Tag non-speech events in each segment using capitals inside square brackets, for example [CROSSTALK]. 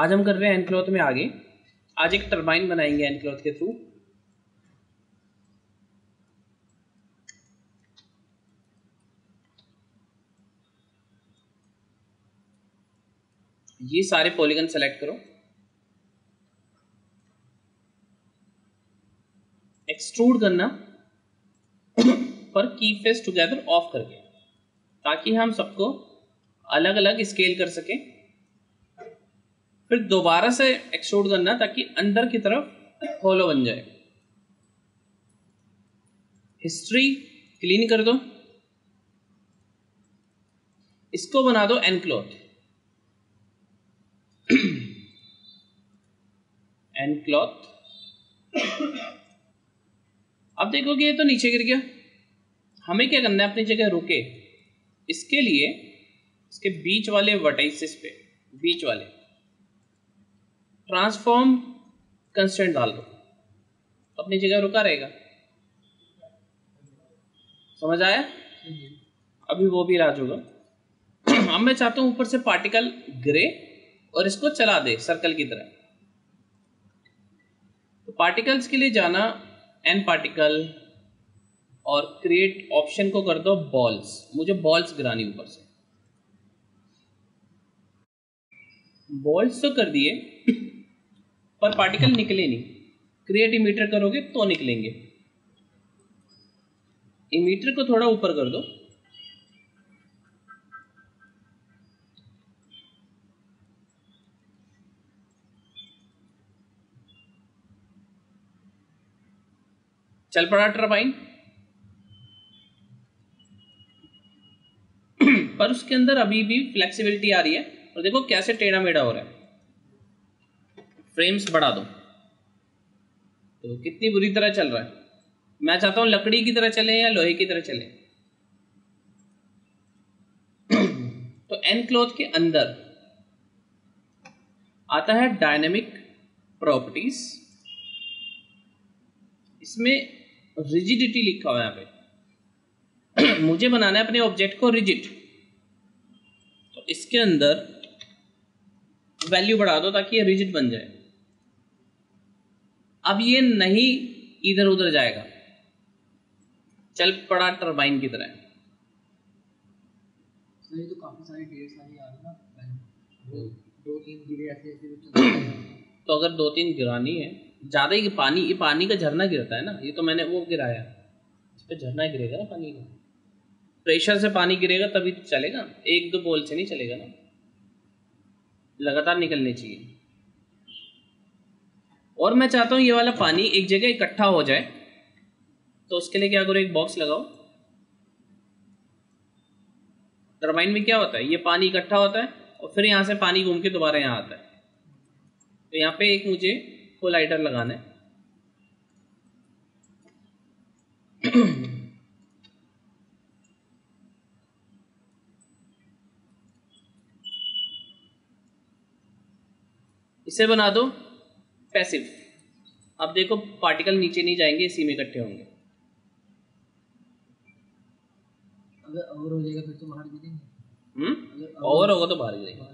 आज हम कर रहे हैं एनक्लोथ में आगे। आज एक टरबाइन बनाएँगे एनक्लोथ के थ्रू ये सारे पॉलीगन सेलेक्ट करो। एक्सट्रूड करना। पर की फेस टुगेदर ऑफ़ करके। ताकि हम सबको अलग अलग स्केल कर सकें। फिर दोबारा से एक्सट्रूड करना ताकि अंदर की तरफ़ होलो बन जाए। हिस्ट्री क्लीन कर दो। इसको बना दो एनक्लोथ एनक्लॉथ [CLEARS THROAT] अब देखोगे ये तो नीचे गिर गया। हमें क्या करना है? अपनी जगह रुके। इसके लिए, इसके बीच वाले वर्टाइसिस पे, बीच वाले। ट्रांसफॉर्म कंस्टेंट डाल दो। अपनी जगह रुका रहेगा? समझ आया? अभी वो भी राज होगा। [CLEARS THROAT] अब मैं चाहता हूँ ऊपर से पार्टिकल ग्रे और इसको चला दे सर्कल की तरह। तो पार्टिकल्स के लिए जाना एन पार्टिकल और क्रिएट ऑप्शन को कर दो बॉल्स मुझे बॉल्स गिरानी ऊपर से। बॉल्स तो कर दिए। पर पार्टिकल निकले नहीं। क्रिएट इमीटर करोगे तो निकलेंगे। इमीटर को थोड़ा ऊपर कर दो। चल पड़ा टर्बाइन पर उसके अंदर अभी भी फ्लेक्सिबिलिटी आ रही है। और देखो कैसे टेढ़ा मेढ़ा हो रहा है। फ्रेम्स बढ़ा दो। तो कितनी बुरी तरह चल रहा है? मैं चाहता हूँ लकड़ी की तरह चले या लोहे की तरह चले। तो एन क्लोथ के अंदर आता है डायनेमिक प्रॉपर्टीज़ इसमें रिजिडिटी लिखा हुआ है यहाँ पे। [CLEARS THROAT] मुझे बनाना है अपने ऑब्जेक्ट को रिजिड तो इसके अंदर वैल्यू बढ़ा दो ताकि ये रिजिड बन जाए। अब ये नहीं इधर उधर जाएगा। चल पड़ा टरबाइन की तरह। तो काफ़ी सारी ढेर सारी आ रही ना। दो तीन गिरे ऐसे ऐसे तो [CLEARS THROAT] अगर दो तीन गिरानी है ज़्यादा ही पानी ये पानी का झरना गिरता है ना ये तो मैंने वो गिराया। इस पर झरना गिरेगा ना पानी का। प्रेशर से पानी गिरेगा तभी तो चलेगा एक दो बोल से नहीं चलेगा ना। लगातार निकलने चाहिए। और मैं चाहता हूँ ये वाला पानी एक जगह इकट्ठा हो जाए। तो उसके लिए क्या करो, एक बॉक्स लगाओ। टर्बाइन में क्या होता है, ये पानी इकट्ठा होता है और फिर यहाँ से पानी घूम के दोबारा यहाँ आता है। तो यहाँ पे एक मुझे कोलाइडर लगाना है। इसे बना दो। पैसिव अब देखो पार्टिकल नीचे नहीं जाएँगे इसी में इकट्ठे होंगे। अगर और हो जाएगा फिर तो बाहर गिरेंगे। हम्म? और होगा तो बाहर गिरेगा।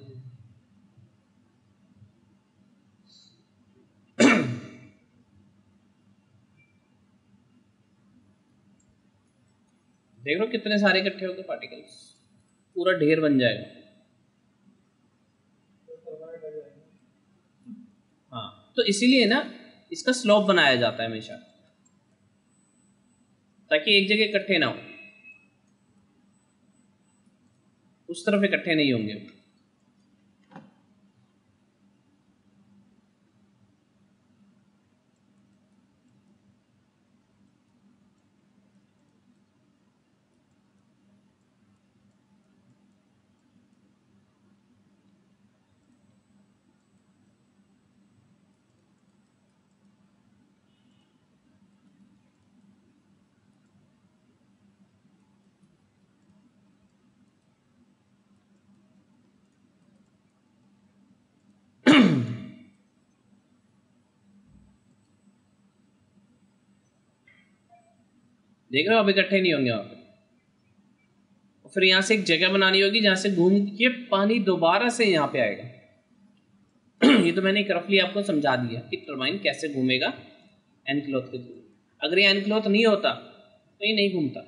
[COUGHS] देख लो कितने सारे इकट्ठे होंगे पार्टिकल्स पूरा ढेर बन जाएगा। तो इसीलिए ना इसका स्लोप बनाया जाता है हमेशा। ताकि एक जगह इकट्ठे ना हो। उस तरफ़ इकट्ठे नहीं होंगे। देख रहे हो, अब इकट्ठे नहीं होंगे वहाँ पे। फिर यहाँ से एक जगह बनानी होगी जहाँ से घूम के पानी दोबारा से यहाँ पे आएगा। [CLEARS THROAT] ये तो मैंने एक रफली आपको समझा दिया कि टर्बाइन कैसे घूमेगा एनक्लोथ के थ्रू। अगर ये एनक्लोथ नहीं होता तो ये नहीं घूमता।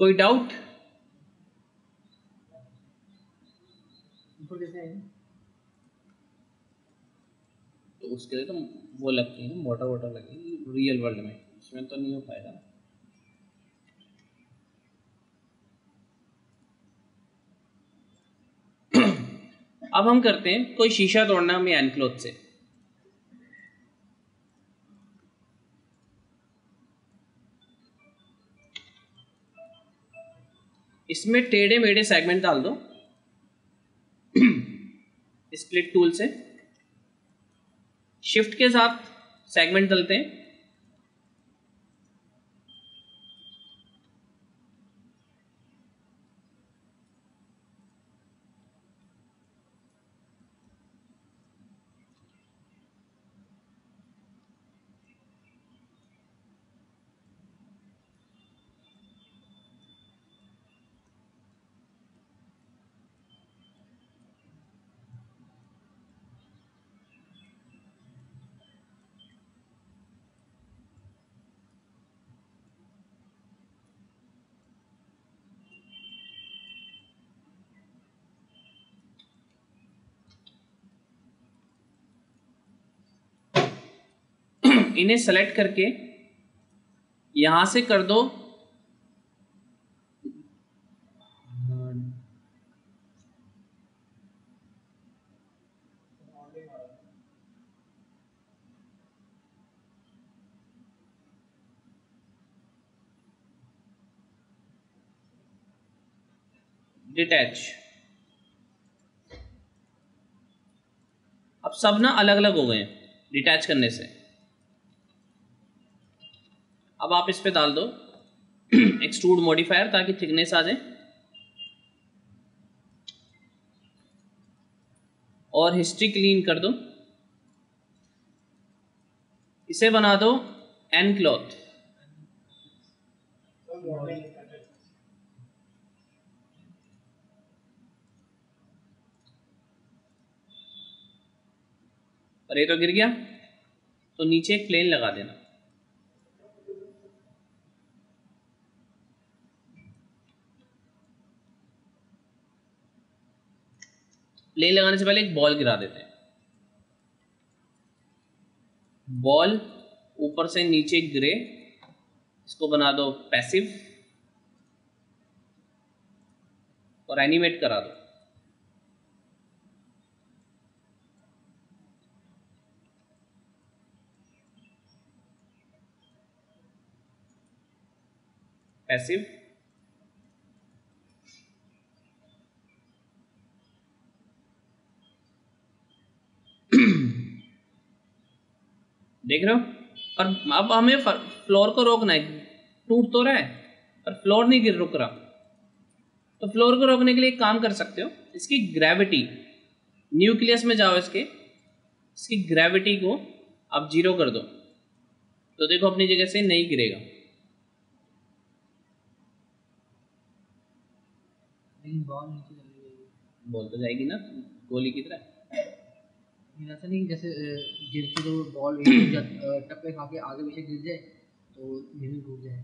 कोई डाउट तो उसके लिए तो वो लगती है मोटर वोटर लगेगी रियल वर्ल्ड में। इसमें तो नहीं हो पाएगा। अब हम करते हैं, कोई शीशा तोड़ना हमें एनक्लोथ से। इसमें टेढ़े मेढ़े सेगमेंट डाल दो। स्प्लिट टूल से। शिफ्ट के साथ सेगमेंट डलते हैं। इन्हें सेलेक्ट करके यहाँ से कर दो। डिटैच अब सब ना अलग अलग हो गए डिटैच करने से। अब आप इस पे डाल दो। [CLEARS THROAT] एक्सट्रूड मॉडिफायर ताकि थिकनेस आ जाए। और हिस्ट्री क्लीन कर दो। इसे बना दो एन क्लॉथ और ये तो गिर गया। तो नीचे एक प्लेन लगा देना। प्लेन लगाने से पहले एक बॉल गिरा देते हैं। बॉल ऊपर से नीचे गिरे, इसको बना दो पैसिव और एनिमेट करा दो। पैसिव देख रहे हो? और अब हमें फ्लोर को रोकना है। टूट तो रहा है, पर फ्लोर नहीं गिर रुक रहा। तो फ्लोर को रोकने के लिए काम कर सकते हो, इसकी ग्रेविटी न्यूक्लियस में जाओ इसके, इसकी ग्रेविटी को आप ज़ीरो कर दो। तो देखो अपनी जगह से नहीं गिरेगा। बोल तो जाएगी ना, गोली की तरह। ऐसा नहीं कि जैसे गिरती तो बॉल एक जब, टप्पे खा के आगे पीछे गिर जाए तो नीचे टूट जाए।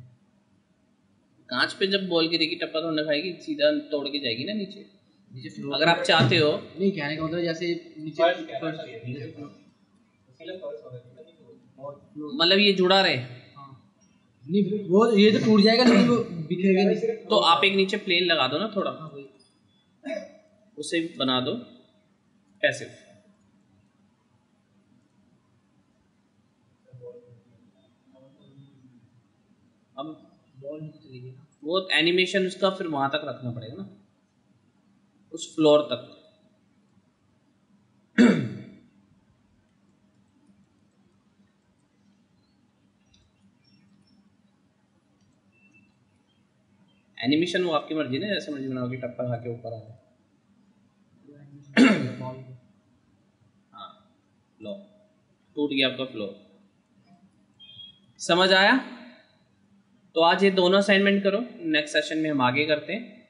कांच पे जब बॉल गिरेगी टप्पा तो न खाएगी सीधा तोड़ के जाएगी ना नीचे? नीचे अगर आप चाहते हो। नहीं कहने का मतलब जैसे नीचे नहीं मतलब ये जुड़ा रहे। हाँ। नहीं वो ये तो टूट जाएगा लेकिन वो बिखरेगा नहीं। तो आप एक नीचे प्लेन लगा दो ना थोड़ा। हाँ उसे बना दो। पैसिव अब बॉल नीचे चली गई ना वो एनिमेशन उसका फिर वहाँ तक रखना पड़ेगा ना। उस फ्लोर तक। एनिमेशन वो आपकी मर्ज़ी ना, जैसे मर्ज़ी बनाओगे टप्पा खा के ऊपर आ जाए। हाँ लो टूट गया आपका फ्लोर समझ आया? तो आज ये दोनों असाइनमेंट करो। नेक्स्ट सेशन में हम आगे करते हैं।